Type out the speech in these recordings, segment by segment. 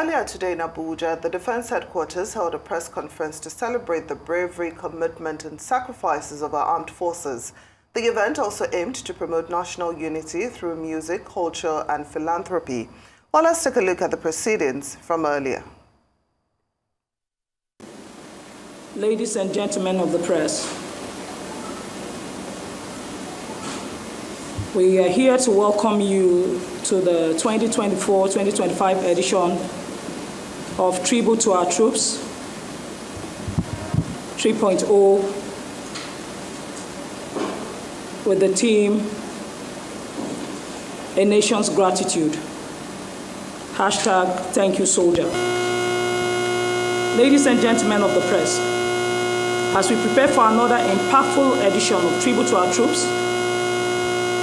Earlier today in Abuja, the Defense Headquarters held a press conference to celebrate the bravery, commitment and sacrifices of our armed forces. The event also aimed to promote national unity through music, culture and philanthropy. Well, let's take a look at the proceedings from earlier. Ladies and gentlemen of the press, we are here to welcome you to the 2024-2025 edition of Tribute to Our Troops 3.0 with the team, A Nation's Gratitude. Hashtag Thank You Soldier. Ladies and gentlemen of the press, as we prepare for another impactful edition of Tribute to Our Troops,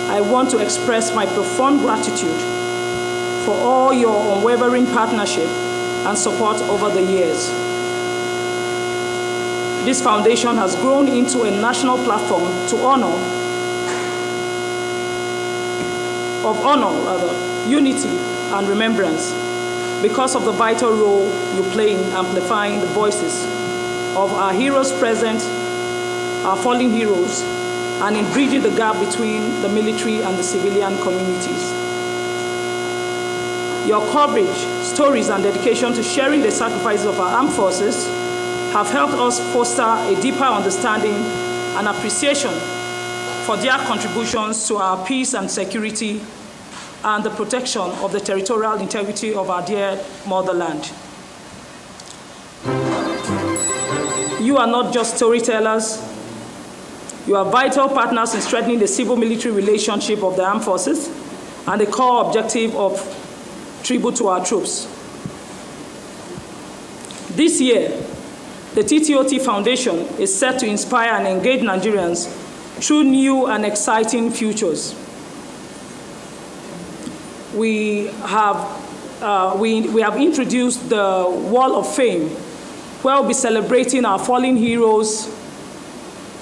I want to express my profound gratitude for all your unwavering partnership and support over the years. This foundation has grown into a national platform to honor, of honor rather, unity and remembrance because of the vital role you play in amplifying the voices of our heroes present, our fallen heroes, and in bridging the gap between the military and the civilian communities. Your coverage, stories, and dedication to sharing the sacrifices of our armed forces have helped us foster a deeper understanding and appreciation for their contributions to our peace and security and the protection of the territorial integrity of our dear motherland. You are not just storytellers, you are vital partners in strengthening the civil-military relationship of the armed forces and the core objective of tribute to our troops. This year, the TTOT Foundation is set to inspire and engage Nigerians through new and exciting futures. We have, uh, we, we have introduced the Wall of Fame, where we'll be celebrating our fallen heroes.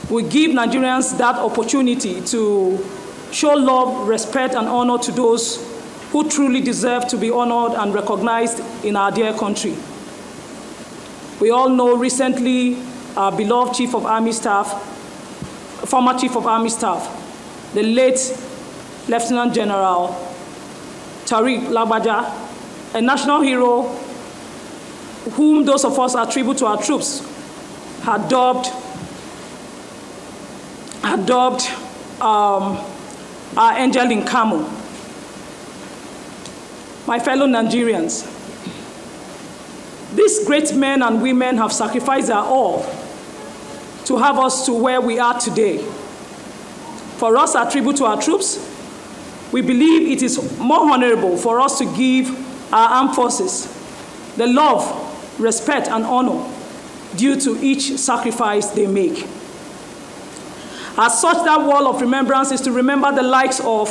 We give Nigerians that opportunity to show love, respect, and honor to those who truly deserve to be honored and recognized in our dear country. We all know recently our beloved Chief of Army Staff, former Chief of Army Staff, the late Lieutenant General Taoreed Lagbaja, a national hero whom those of us attribute to our troops, had dubbed, had dubbed um, our angel in Kamo. My fellow Nigerians, these great men and women have sacrificed their all to have us to where we are today. For us, our tribute to our troops, we believe it is more honorable for us to give our armed forces the love, respect, and honor due to each sacrifice they make. As such, that wall of remembrance is to remember the likes of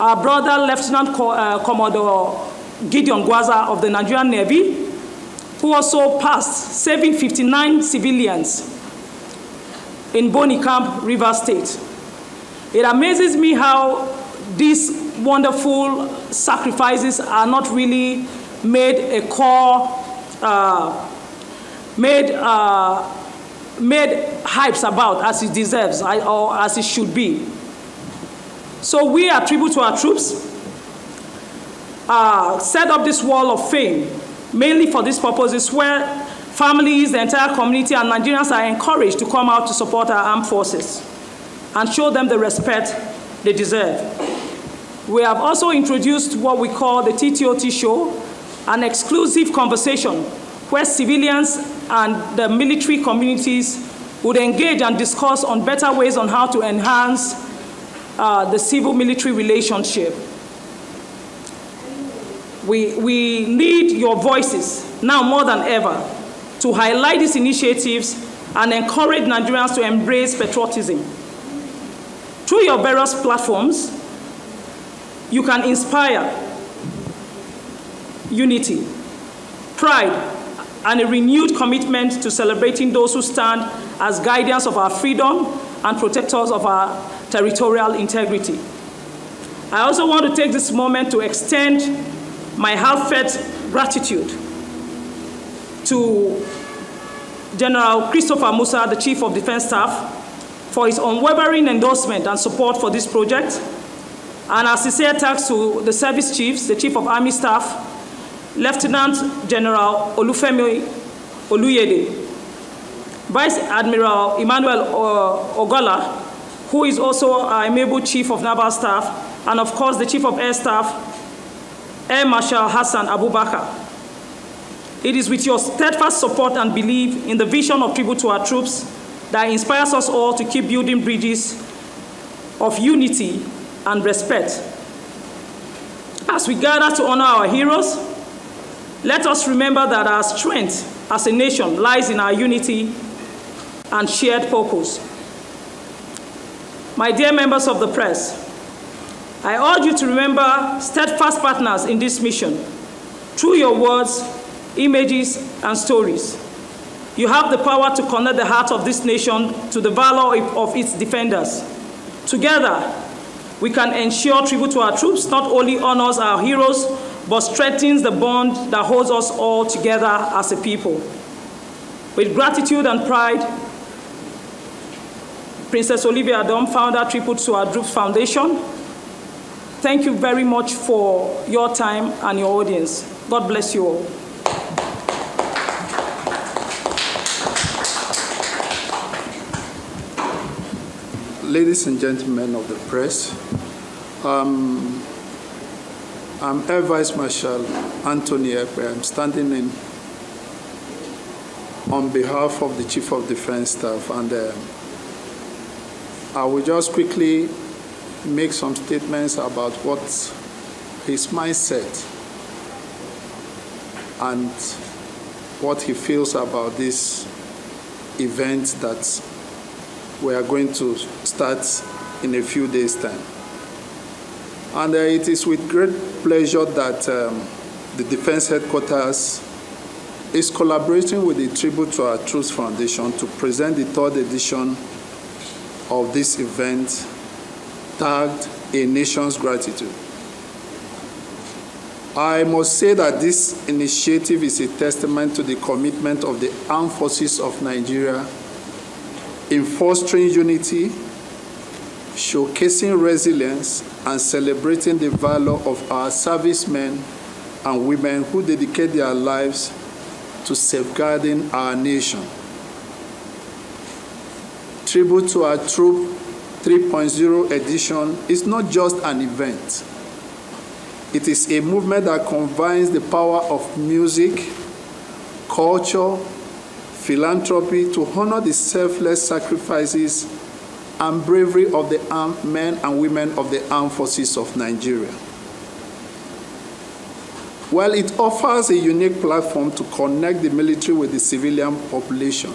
our brother Lieutenant Co uh, Commodore Gideon Gwaza of the Nigerian Navy, who also passed, saving 59 civilians in Bonny Camp, River State. It amazes me how these wonderful sacrifices are not really made a core, uh, made, uh, made hypes about as it deserves or as it should be. So we attribute to our troops, uh, set up this wall of fame, mainly for this purpose. purposes where families, the entire community, and Nigerians are encouraged to come out to support our armed forces and show them the respect they deserve. We have also introduced what we call the TTOT show, an exclusive conversation where civilians and the military communities would engage and discuss on better ways on how to enhance uh, the civil-military relationship. We, we need your voices now more than ever to highlight these initiatives and encourage Nigerians to embrace patriotism. Through your various platforms, you can inspire unity, pride, and a renewed commitment to celebrating those who stand as guardians of our freedom and protectors of our territorial integrity. I also want to take this moment to extend my heartfelt gratitude to General Christopher Musa, the Chief of Defense Staff, for his unwavering endorsement and support for this project, and our sincere thanks to the service chiefs, the Chief of Army Staff, Lieutenant General Olufemi Oluyede, Vice Admiral Emmanuel Ogalla, who is also our amiable Chief of Naval Staff, and of course the Chief of Air Staff, Air Marshal Hassan Abubakar. It is with your steadfast support and belief in the vision of tribute to our troops that inspires us all to keep building bridges of unity and respect. As we gather to honor our heroes, let us remember that our strength as a nation lies in our unity and shared purpose. My dear members of the press, I urge you to remember steadfast partners in this mission through your words, images, and stories. You have the power to connect the heart of this nation to the valor of its defenders. Together, we can ensure tribute to our troops not only honors our heroes, but strengthens the bond that holds us all together as a people. With gratitude and pride, Princess Olivia Adom, founder Tribute to Our Foundation, thank you very much for your time and your audience. God bless you all. ladies and gentlemen of the press, um, I'm Air Vice Marshal Anthony Ekpe. I'm standing in on behalf of the Chief of Defense Staff, and uh, I will just quickly make some statements about what his mindset and what he feels about this event that we are going to start in a few days' time. And uh, it is with great pleasure that um, the Defense Headquarters is collaborating with the Tribute to Our Troops Foundation to present the third edition of this event tagged A Nation's Gratitude. I must say that this initiative is a testament to the commitment of the armed forces of Nigeria in fostering unity, showcasing resilience, and celebrating the valor of our servicemen and women who dedicate their lives to safeguarding our nation. Tribute to our Troop 3.0 edition is not just an event. It is a movement that combines the power of music, culture, philanthropy to honor the selfless sacrifices and bravery of the armed men and women of the armed forces of Nigeria. While it offers a unique platform to connect the military with the civilian population,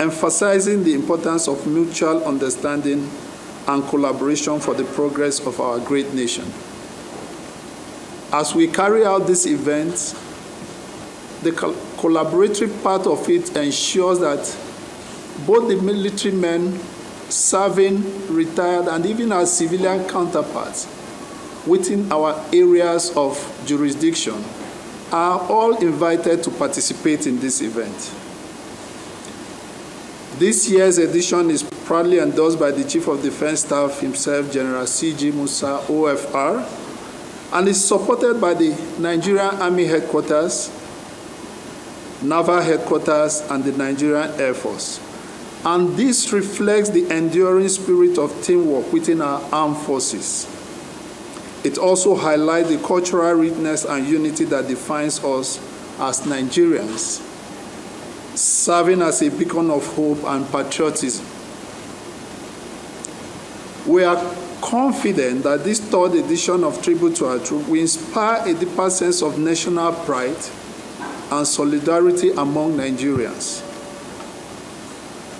emphasizing the importance of mutual understanding and collaboration for the progress of our great nation. As we carry out this event, the collaborative part of it ensures that both the military men serving, retired, and even our civilian counterparts within our areas of jurisdiction are all invited to participate in this event. This year's edition is proudly endorsed by the Chief of Defense Staff himself, General C.G. Musa, OFR, and is supported by the Nigerian Army Headquarters, Naval Headquarters, and the Nigerian Air Force. And this reflects the enduring spirit of teamwork within our armed forces. It also highlights the cultural richness and unity that defines us as Nigerians, serving as a beacon of hope and patriotism. We are confident that this third edition of Tribute to Our Troop will inspire a deeper sense of national pride and solidarity among Nigerians.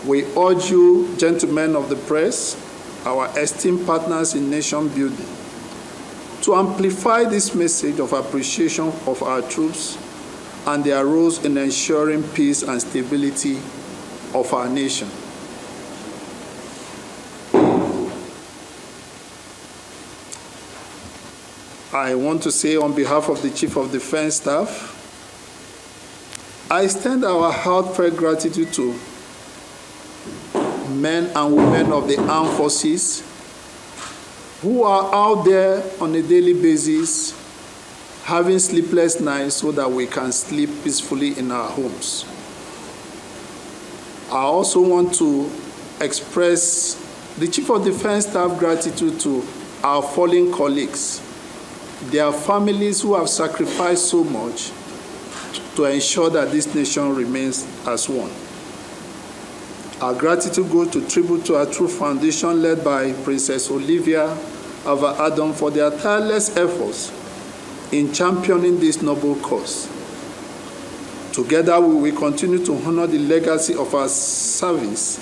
We urge you, gentlemen of the press, our esteemed partners in nation building, to amplify this message of appreciation of our troops and their roles in ensuring peace and stability of our nation. I want to say on behalf of the Chief of Defense Staff, I extend our heartfelt gratitude to men and women of the armed forces who are out there on a daily basis having sleepless nights so that we can sleep peacefully in our homes. I also want to express the Chief of Defense Staff gratitude to our fallen colleagues, their families who have sacrificed so much to ensure that this nation remains as one. Our gratitude goes to tribute to our True Foundation led by Princess Olivia Ava Adam for their tireless efforts in championing this noble cause. Together, we will continue to honor the legacy of our service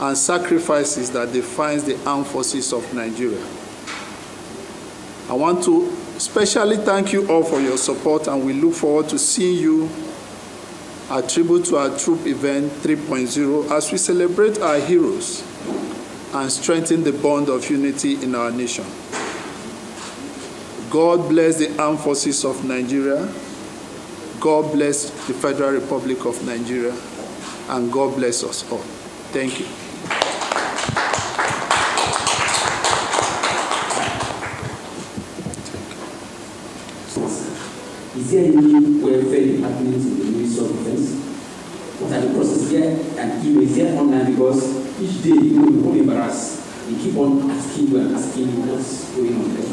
and sacrifices that defines the armed forces of Nigeria. I want to especially thank you all for your support and we look forward to seeing you at tribute to our troop event 3.0 as we celebrate our heroes and strengthen the bond of unity in our nation. God bless the armed forces of Nigeria. God bless the Federal Republic of Nigeria. And God bless us all. Thank you. Is there any welfare department in the Ministry of Defense? What are the process there? And email is there online because each day you will become embarrassed. They keep on asking you and asking you what's going on there.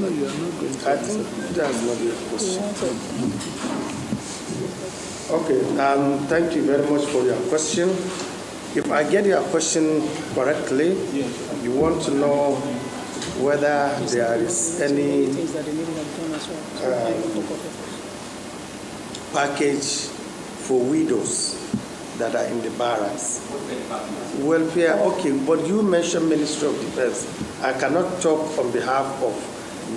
No, you are not going to. I think that's not your question. Okay, um, thank you very much for your question. If I get your question correctly, you want to know whether there is any uh, package for widows that are in the barracks. Welfare, okay, but you mentioned Ministry of Defense. I cannot talk on behalf of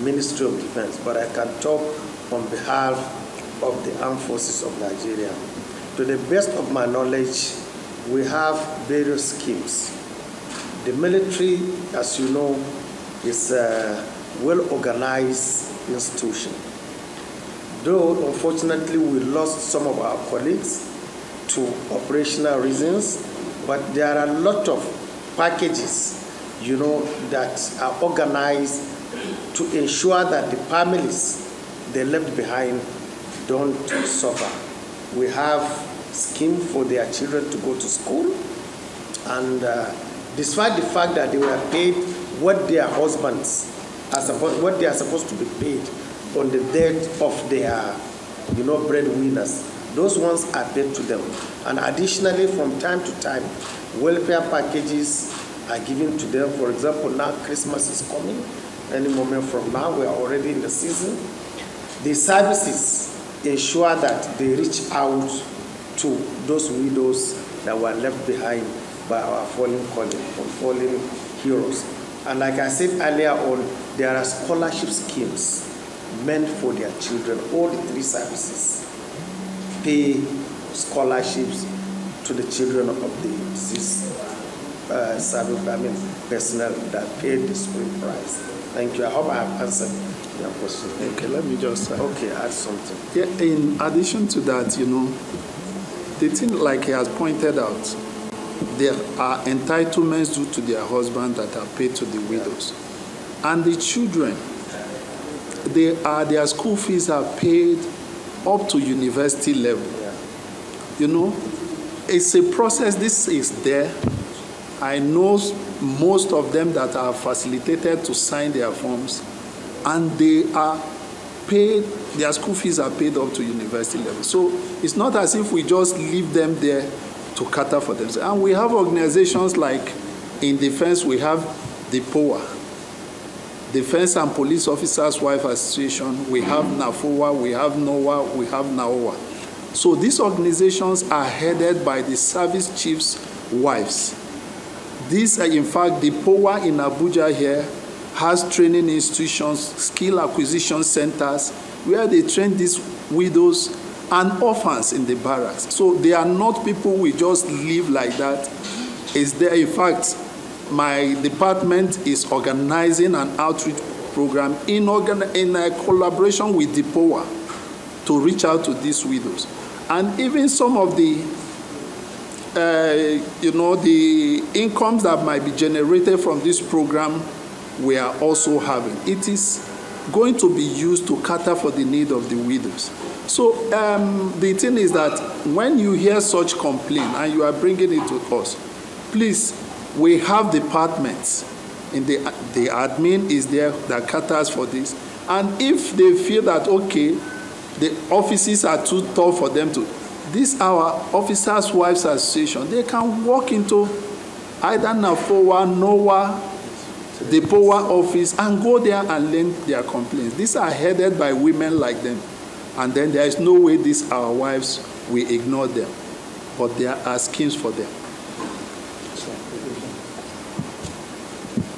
Ministry of Defense, but I can talk on behalf of the armed forces of Nigeria. To the best of my knowledge, we have various schemes. The military, as you know, is a well-organized institution. Though, unfortunately, we lost some of our colleagues to operational reasons, but there are a lot of packages, you know, that are organized to ensure that the families they left behind don't suffer. We have scheme for their children to go to school, and uh, despite the fact that they were paid what their husbands are supposed, what they are supposed to be paid on the death of their, you know, breadwinners. Those ones are paid to them. And additionally, from time to time, welfare packages are given to them. For example, now Christmas is coming. Any moment from now, we are already in the season. The services ensure that they reach out to those widows that were left behind by our fallen colleagues, fallen heroes. And like I said earlier on, there are scholarship schemes meant for their children. All the three services pay scholarships to the children of the deceased uh, service, I mean, personnel that paid the school price. Thank you. I hope I have answered your question. Okay, let me just. Uh, Okay, add something. Yeah, in addition to that, you know, the thing, like he has pointed out, there are entitlements due to their husband that are paid to the widows. And the children, they are, their school fees are paid up to university level. You know, it's a process, this is there. I know most of them that are facilitated to sign their forms, and they are paid, their school fees are paid up to university level. So it's not as if we just leave them there to cater for themselves. And we have organizations like in defense, we have the POA, Defense and Police Officers Wife Association, we have NAFOA, we have NOAA, we have NAOA. So these organizations are headed by the service chiefs' wives. These are, uh, in fact, the POA in Abuja here has training institutions, skill acquisition centers, where they train these widows and orphans in the barracks. So they are not people we just live like that. Is there, in fact, my department is organizing an outreach program in, organ- in a collaboration with DEPOA to reach out to these widows. And even some of the, uh, you know, the incomes that might be generated from this program, we are also having. It is going to be used to cater for the need of the widows. So um, the thing is that when you hear such complaint and you are bringing it to us, please, we have departments in the, the admin is there that caters for this. And if they feel that, okay, the offices are too tough for them to, this our Officers' Wives Association, they can walk into either NAFOA, NOAA, the POA office and go there and learn their complaints. These are headed by women like them. And then there is no way these our wives we ignore them. But there are schemes for them.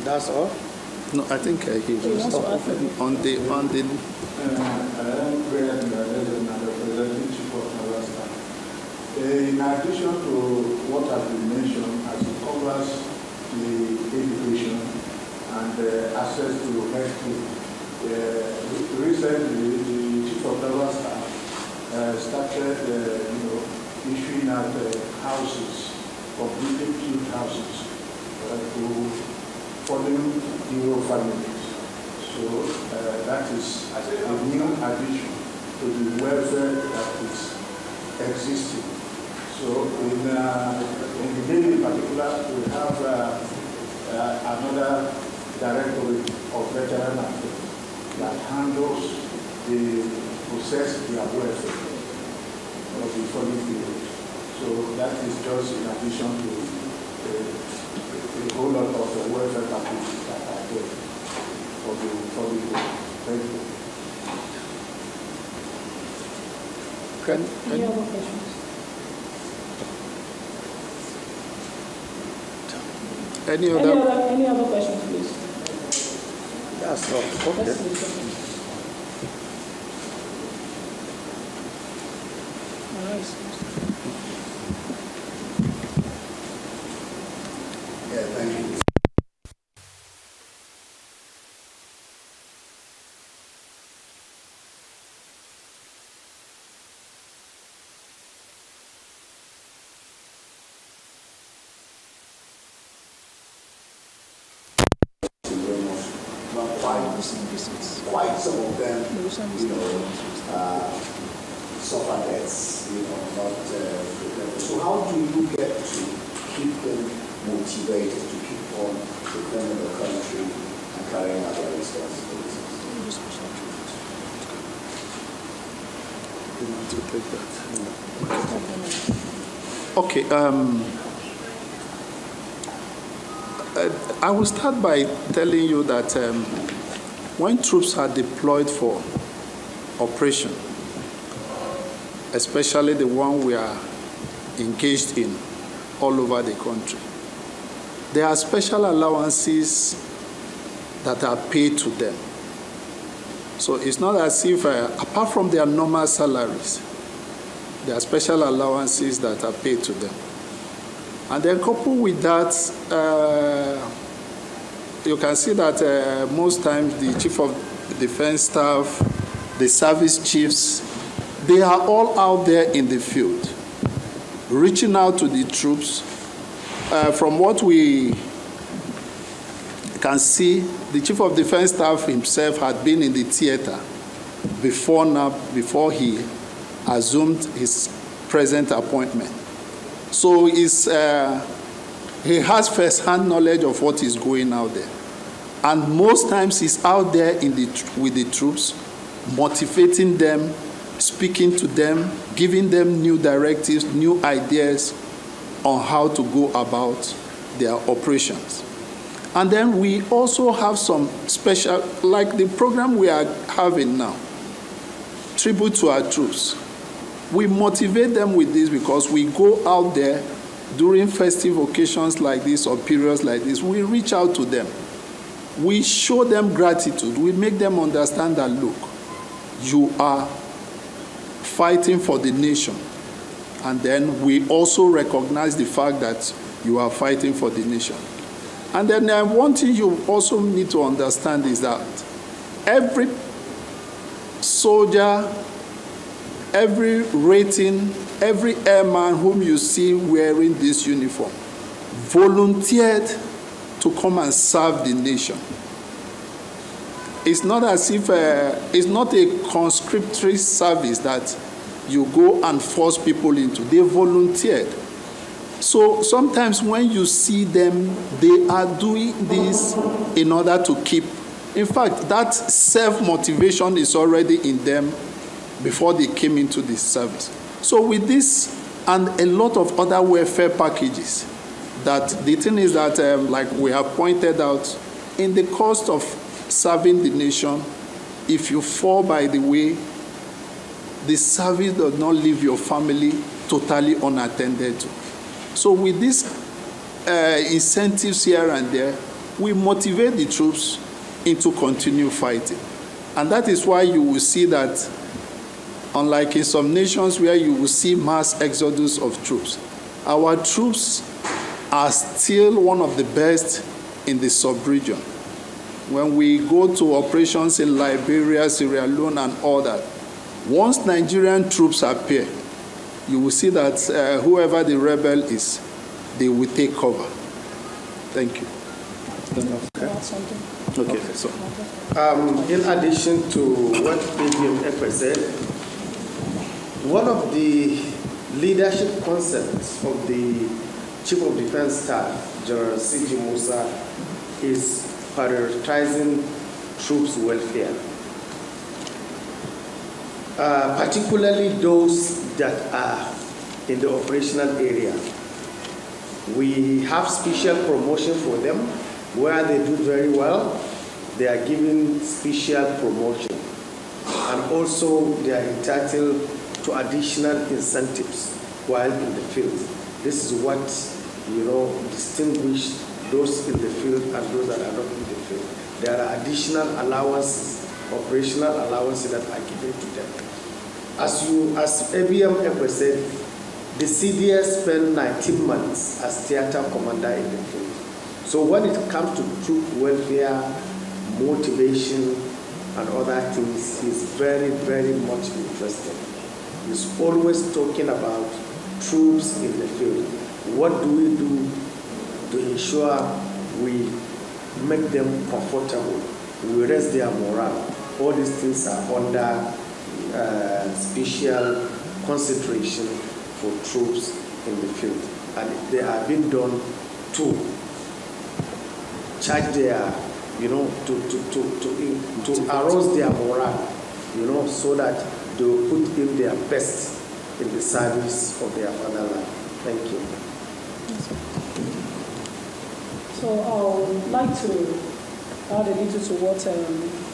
That's all? No, I think uh, he was on the on the In addition to what has been mentioned, as it covers the education and uh, access to healthcare, uh, recently the chief of naval staff uh, started, uh, you know, issuing out uh, houses, completely built houses uh, to fallen hero families. So uh, that is a new addition to the welfare that is existing. So in, uh, in the Navy in particular, we have uh, uh, another directorate of veteran affairs that handles the process their welfare of the fallen heroes. So that is just in addition to uh, a whole lot of the welfare packages that are there for the for the Thank you. can, Any other questions? Any Any other other, any other questions, please? That's all. Okay. listen. All right. Yeah, thank you. not quite, quite some of them, you know, uh, suffer deaths, you know, not, uh, so how do you get to keep them motivated to keep on defending the country and carrying out their responsibilities? You want to take that? Okay. Um, I will start by telling you that um, when troops are deployed for operation, especially the one we are engaged in all over the country, there are special allowances that are paid to them. So it's not as if, uh, apart from their normal salaries, there are special allowances that are paid to them. And then coupled with that, uh, you can see that uh, most times the chief of defense staff, the service chiefs, they are all out there in the field, reaching out to the troops. Uh, from what we can see, the chief of defense staff himself had been in the theater before now, before he assumed his present appointment. So he's, uh, he has first-hand knowledge of what is going out there. And most times he's out there in the, with the troops, motivating them, speaking to them, giving them new directives, new ideas on how to go about their operations. And then we also have some special, like the program we are having now, tribute to our troops. We motivate them with this because we go out there during festive occasions like this or periods like this. We reach out to them. We show them gratitude. We make them understand that, look, you are fighting for the nation. And then we also recognize the fact that you are fighting for the nation. And then uh, one thing you also need to understand is that every soldier, every rating, every airman whom you see wearing this uniform volunteered to come and serve the nation. It's not as if uh, it's not a conscriptory service that you go and force people into. They volunteered. So sometimes when you see them, they are doing this in order to keep. In fact, that self motivation is already in them before they came into this service. So, with this and a lot of other welfare packages, that the thing is that, um, like we have pointed out, in the cost of serving the nation, if you fall by the way, the service does not leave your family totally unattended to. So, with these uh, incentives here and there, we motivate the troops into continue fighting. And that is why you will see that, unlike in some nations where you will see mass exodus of troops, our troops are still one of the best in the sub-region. When we go to operations in Liberia, Sierra Leone, and all that, once Nigerian troops appear, you will see that uh, whoever the rebel is, they will take cover. Thank you. Okay. Okay, so. Um, in addition to what AVM Ekwe said, one of the leadership concepts of the Chief of Defense Staff, General C.G. Musa, is prioritizing troops' welfare, uh, particularly those that are in the operational area. We have special promotion for them where they do very well. They are given special promotion, and also they are entitled to additional incentives while in the field. This is what you know distinguish those in the field and those that are not in the field. There are additional allowances, operational allowances that are given to them. As you, as AVM said, the CDS spent 19 months as theater commander in the field. So when it comes to troop welfare, motivation, and other things, he's very, very much interested. He's always talking about troops in the field. What do we do to ensure we make them comfortable, we raise their morale? All these things are under uh, special concentration for troops in the field. And they are being done to charge their, you know, to, to, to, to, to arouse their morale, you know, so that they will put in their best in the service of their fatherland. Thank you. So I would like to add a little to what um,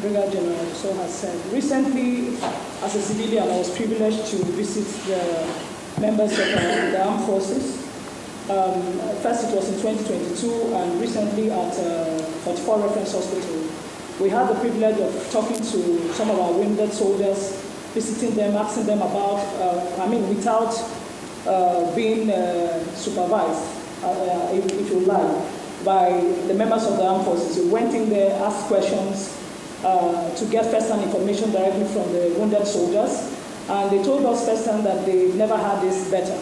Brigadier General So has said. Recently, as a civilian, I was privileged to visit the members of uh, the armed forces. Um, first, it was in 2022, and recently at uh, 44 Reference Hospital. We had the privilege of talking to some of our wounded soldiers, visiting them, asking them about, uh, I mean, without uh, being uh, supervised, uh, if, if you like, by the members of the armed forces. We went in there, asked questions, uh, to get first-hand information directly from the wounded soldiers. And they told us first-hand that they never had this better.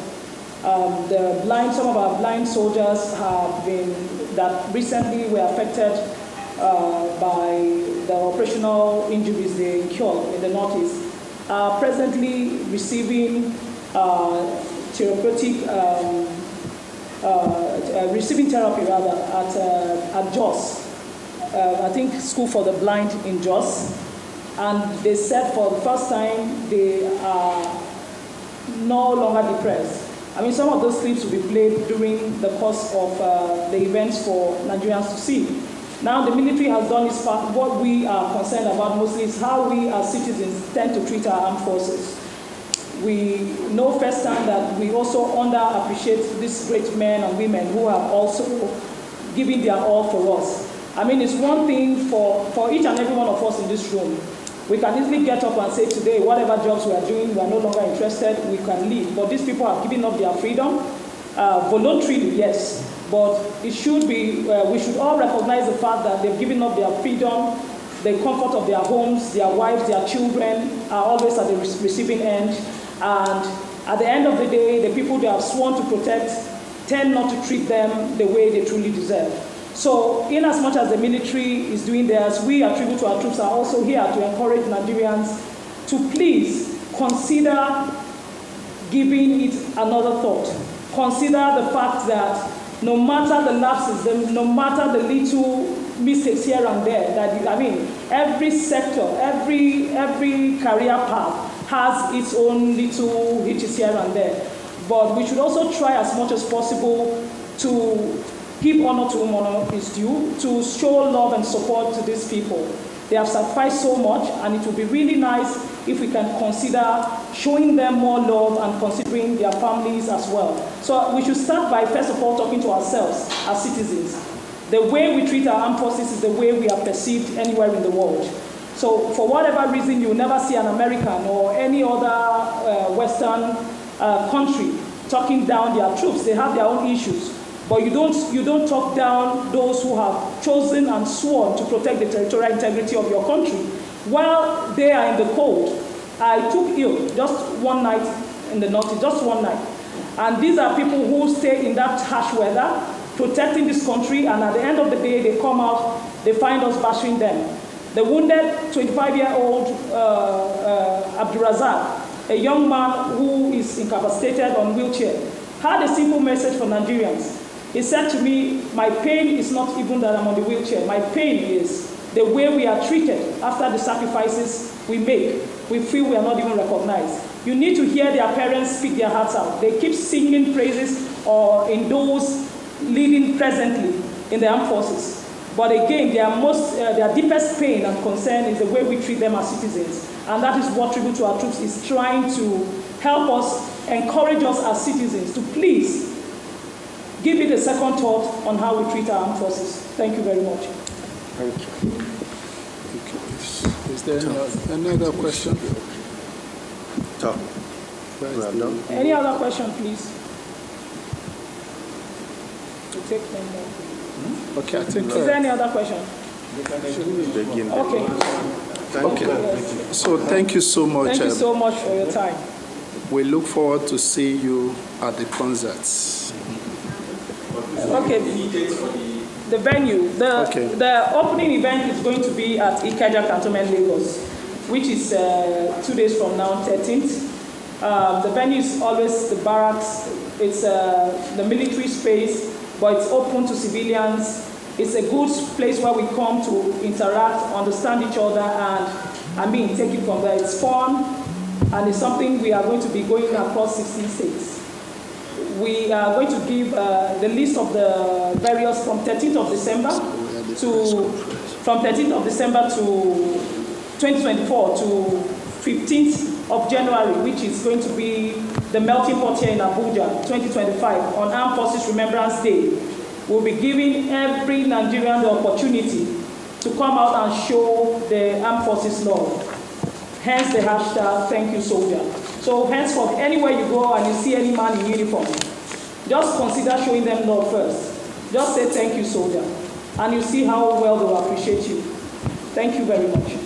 Um, the blind, some of our blind soldiers have been, that recently were affected uh, by the operational injuries they incurred in the Northeast, are presently receiving uh, therapeutic, um, uh, receiving therapy rather at, uh, at JOS, uh, I think, School for the Blind in Jos. And they said for the first time they are no longer depressed. I mean, some of those clips will be played during the course of uh, the events for Nigerians to see. Now, the military has done its part. What we are concerned about mostly is how we as citizens tend to treat our armed forces. We know firsthand that we also underappreciate these great men and women who have also given their all for us. I mean, it's one thing for, for each and every one of us in this room. We can easily get up and say today, whatever jobs we are doing, we are no longer interested, we can leave. But these people have given up their freedom, uh, voluntarily, yes, but it should be, uh, we should all recognize the fact that they've given up their freedom, the comfort of their homes, their wives, their children are always at the receiving end. And at the end of the day, the people they have sworn to protect tend not to treat them the way they truly deserve. So, in as much as the military is doing theirs, we at Tribute to Our Troops are also here to encourage Nigerians to please consider giving it another thought. Consider the fact that no matter the lapses, no matter the little mistakes here and there, that I mean, every sector, every every career path has its own little hitches here and there. But we should also try as much as possible to give honor to whom honor is due, to show love and support to these people. They have sacrificed so much, and it would be really nice if we can consider showing them more love and considering their families as well. So we should start by, first of all, talking to ourselves as citizens. The way we treat our armed forces is the way we are perceived anywhere in the world. So for whatever reason, you'll never see an American or any other uh, Western uh, country talking down their troops. They have their own issues. But you don't, you don't talk down those who have chosen and sworn to protect the territorial integrity of your country. While they are in the cold, I took ill just one night in the north, just one night. And these are people who stay in that harsh weather, protecting this country, and at the end of the day, they come out, they find us bashing them. The wounded 25-year-old uh, uh, Abdurazak, a young man who is incapacitated on wheelchair, had a simple message for Nigerians. He said to me, my pain is not even that I'm on the wheelchair. My pain is the way we are treated after the sacrifices we make. We feel we are not even recognized. You need to hear their parents speak their hearts out. They keep singing praises or in those leading presently in the armed forces. But again, their, most, uh, their deepest pain and concern is the way we treat them as citizens. And that is what Tribute to Our Troops is trying to help us, encourage us as citizens to please give it a second thought on how we treat our armed forces. Thank you very much. Thank you. Is there any, any other question? Talk. Well done. Any other question, please? To take them more. Hmm? Okay, I think. Is there any other question? Okay. Okay. Yes. So thank you so much. Thank you um, so much for your time. We look forward to see you at the concerts. Okay. The venue. The, Okay. the opening event is going to be at Ikeja Cantonment, Lagos, which is uh, two days from now, 13th. Um, the venue is always the barracks. It's uh, the military space, but it's open to civilians. It's a good place where we come to interact, understand each other, and I mean, take it from there. It's fun, and it's something we are going to be going across 16 states we are going to give uh, the list of the various from 13th of December to from 13th of December to 2024 to 15th of January, which is going to be the melting pot here in Abuja, 2025, on Armed Forces Remembrance Day. We'll be giving every Nigerian the opportunity to come out and show the Armed Forces love. Hence the hashtag, thank you soldier. So henceforth, anywhere you go and you see any man in uniform, just consider showing them love first. Just say thank you soldier. And you see how well they will appreciate you. Thank you very much.